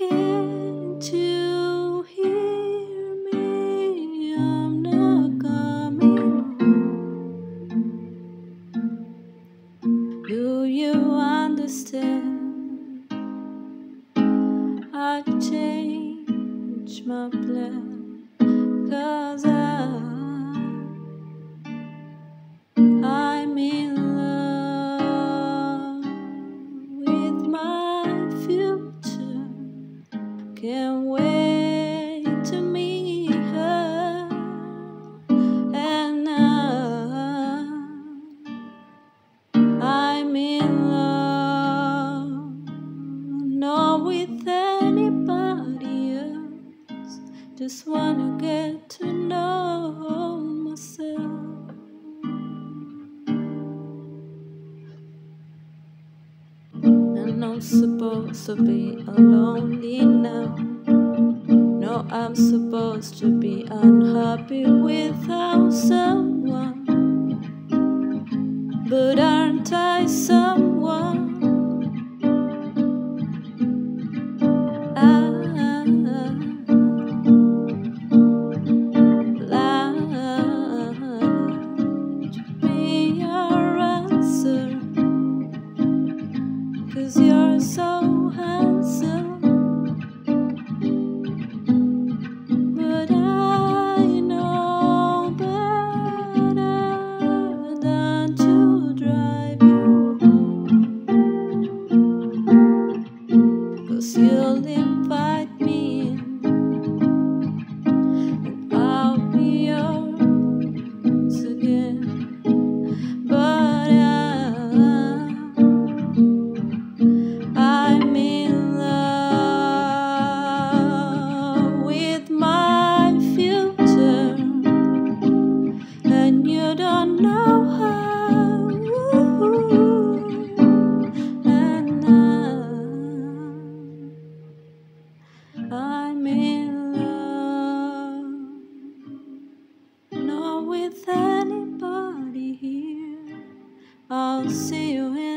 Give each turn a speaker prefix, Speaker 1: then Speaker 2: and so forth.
Speaker 1: Can't you hear me? I'm not coming home. Do you understand? I've changed my plan. Cause I, Can't wait to meet her. And now I'm in love, not with anybody else. Just wanna get to know Supposed to be lonely now. No, I'm supposed to be unhappy without someone. But aren't I someone? I'll see you in